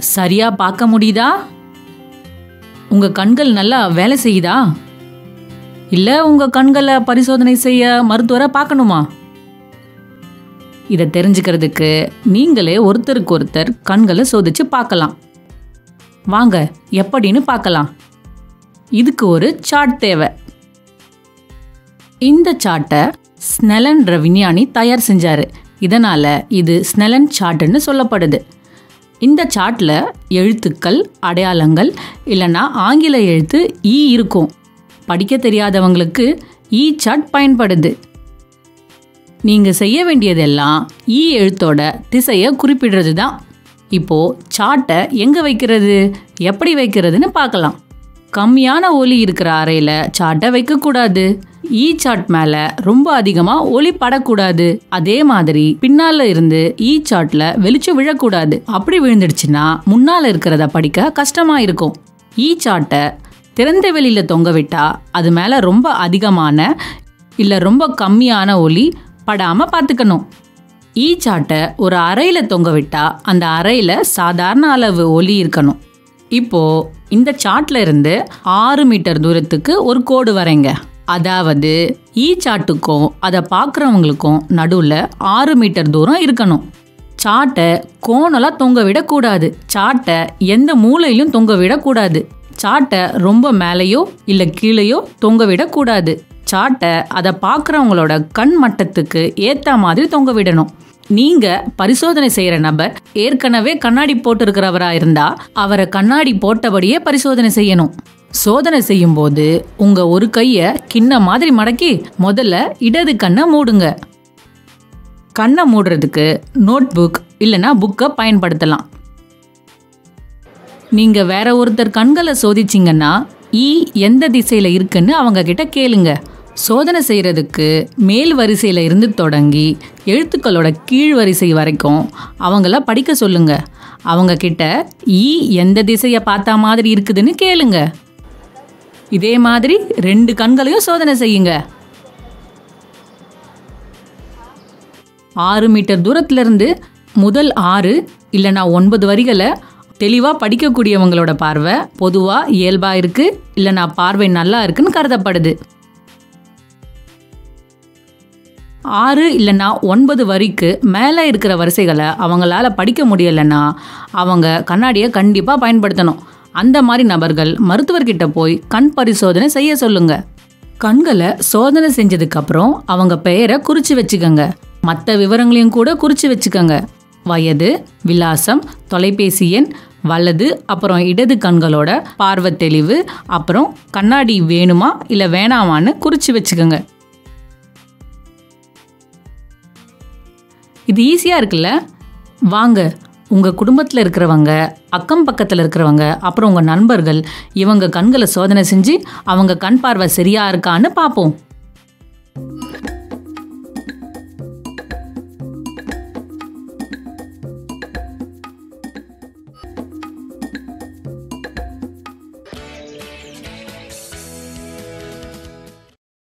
சரியா பார்க்க முடியுதா? உங்க கண்கள் நல்லா வேலை செய்யுதா? இல்ல உங்க கண்களை பரிசோதனை செய்ய மருத்துவரை பார்க்கணுமா? இதை தெரிஞ்சுக்கிறதுக்கு நீங்களே ஒருத்தருக்கு ஒருத்தர் கண்களை சோதிச்சு பார்க்கலாம். வாங்க எப்படின்னு பார்க்கலாம். இதுக்கு ஒரு சாட் தேவை. இந்த சாட்டை ஸ்னெலன்ற விஞ்ஞானி தயார் செஞ்சாரு. இதனால இது ஸ்னெலன் சாட்டுன்னு சொல்லப்படுது. இந்த சார்ட்டில் எழுத்துக்கள் அடையாளங்கள் இல்லைன்னா ஆங்கில எழுத்து ஈ இருக்கும். படிக்க தெரியாதவங்களுக்கு ஈ சார்ட் பயன்படுது. நீங்கள் செய்ய வேண்டியதெல்லாம் ஈ எழுத்தோட திசையை குறிப்பிடுறது தான் இப்போது சார்ட்டை எங்கே வைக்கிறது? எப்படி வைக்கிறதுன்னு பார்க்கலாம். கம்மியான ஒலி இருக்கிற அறையில் சார்ட்டை வைக்கக்கூடாது. E ஈ சார்ட் மேல ரொம்ப அதிகமா ஒளி படக்கூடாது. அதே மாதிரி பின்னால இருந்து e ஈ சார்ட்ல வெளிச்சம் விழக்கூடாது. அப்படி விழுந்துடுச்சுன்னா முன்னால இருக்கிறத படிக்க கஷ்டமா இருக்கும். E ஈ சார்ட்டை திறந்த வெளியில தொங்க விட்டா அது மேல ரொம்ப அதிகமான இல்ல ரொம்ப கம்மியான ஒளி படாம பார்த்துக்கணும். ஈ சாட்டை ஒரு அறையில தொங்க விட்டா அந்த அறையில சாதாரண அளவு ஒலி இருக்கணும். இப்போ இந்த சார்ட்ல இருந்து ஆறு மீட்டர் தூரத்துக்கு ஒரு கோடு வரைங்க. அதாவது ஈ சாட்டுக்கும் அதை பார்க்குறவங்களுக்கும் நடுவில் ஆறு மீட்டர் தூரம் இருக்கணும். சாட்டை கோணலாக தொங்க விடக்கூடாது. சாட்டை எந்த மூலையிலும் தொங்க விடக்கூடாது. சாட்டை ரொம்ப மேலேயோ இல்லை கீழேயோ தொங்க விடக்கூடாது. சாட்டை அதை பார்க்குறவங்களோட கண் மட்டத்துக்கு ஏற்ற மாதிரி தொங்க விடணும். நீங்க பரிசோதனை செய்யற நபர் ஏற்கனவே கண்ணாடி போட்டிருக்கிறவரா இருந்தா அவரை கண்ணாடி போட்டபடியே பரிசோதனை செய்யணும். சோதனை செய்யும் போது உங்க ஒரு கைய கிண்ண மாதிரி மடக்கி முதல்ல இடது கண்ணை மூடுங்க. கண்ணை மூடுறதுக்கு நோட் புக் இல்லைன்னா புக்கை பயன்படுத்தலாம். நீங்க வேற ஒருத்தர் கண்களை சோதிச்சிங்கன்னா ஈ எந்த திசையில இருக்குன்னு அவங்க கிட்ட கேளுங்க. சோதனை செய்கிறதுக்கு மேல் வரிசையில் இருந்து தொடங்கி எழுத்துக்களோட கீழ் வரிசை வரைக்கும் அவங்கள படிக்க சொல்லுங்க. அவங்க கிட்ட ஈ எந்த திசையை பார்த்தா மாதிரி இருக்குதுன்னு கேளுங்க. இதே மாதிரி ரெண்டு கண்களையும் சோதனை செய்யுங்க. ஆறு மீட்டர் தூரத்துல இருந்து முதல் ஆறு இல்லைனா ஒன்பது வரிகளை தெளிவாக படிக்கக்கூடியவங்களோட பார்வை பொதுவாக இயல்பாக இருக்குது இல்லைனா பார்வை நல்லா இருக்குன்னு கருதப்படுது. ஆறு இல்லைன்னா ஒன்பது வரிக்கு மேலே இருக்கிற வரிசைகளை அவங்களால படிக்க முடியலைன்னா அவங்க கண்ணாடியை கண்டிப்பாக பயன்படுத்தணும். அந்த மாதிரி நபர்கள் மருத்துவர்கிட்ட போய் கண் பரிசோதனை செய்ய சொல்லுங்க. கண்களை சோதனை செஞ்சதுக்கப்புறம் அவங்க பெயரை குறித்து வச்சுக்கோங்க. மற்ற விவரங்களையும் கூட குறித்து வச்சுக்கோங்க. வயது விலாசம் தொலைபேசி எண் வலது அப்புறம் இடது கண்களோட பார்வை தெளிவு அப்புறம் கண்ணாடி வேணுமா இல்லை வேணாமான்னு குறித்து வச்சுக்கோங்க. இது ஈஸியாக இருக்குல்ல? வாங்க உங்கள் குடும்பத்தில் இருக்கிறவங்க அக்கம் பக்கத்தில் இருக்கிறவங்க அப்புறம் உங்கள் நண்பர்கள் இவங்க கண்களை சோதனை செஞ்சு அவங்க கண் பார்வை சரியா இருக்கான்னு பார்ப்போம்